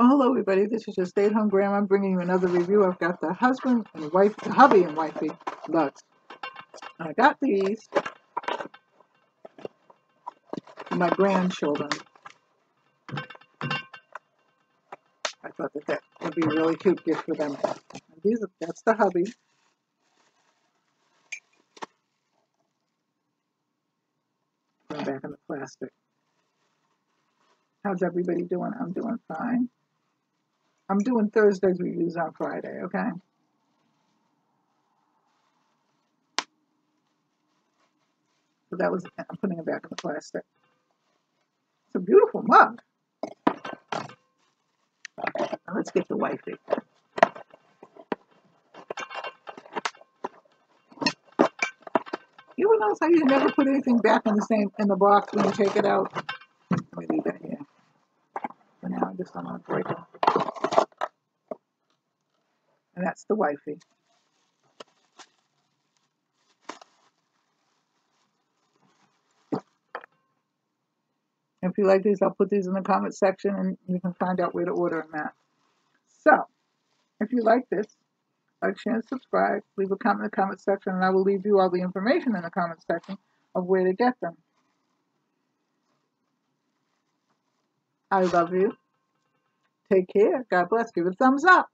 Well, hello everybody. This is your stay-at-home grandma. I'm bringing you another review. I've got the husband and wife, the hubby and wifey lugs. I got these for my grandchildren. I thought that that would be a really cute gift for them. And these, that's the hubby. Put back in the plastic. How's everybody doing? I'm doing fine. I'm doing Thursday's reviews on Friday, okay? So that was, I'm putting it back in the plastic. It's a beautiful mug. Now let's get the wifey. You notice how you never put anything back in the same in the box when you take it out? Let me leave it here. For now, I just don't want to break it. And that's the wifey. If you like these, I'll put these in the comment section and you can find out where to order them at. So, if you like this, like, share, and subscribe. Leave a comment in the comment section, and I will leave you all the information in the comment section of where to get them. I love you. Take care. God bless. Give it a thumbs up.